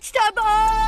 ちたばい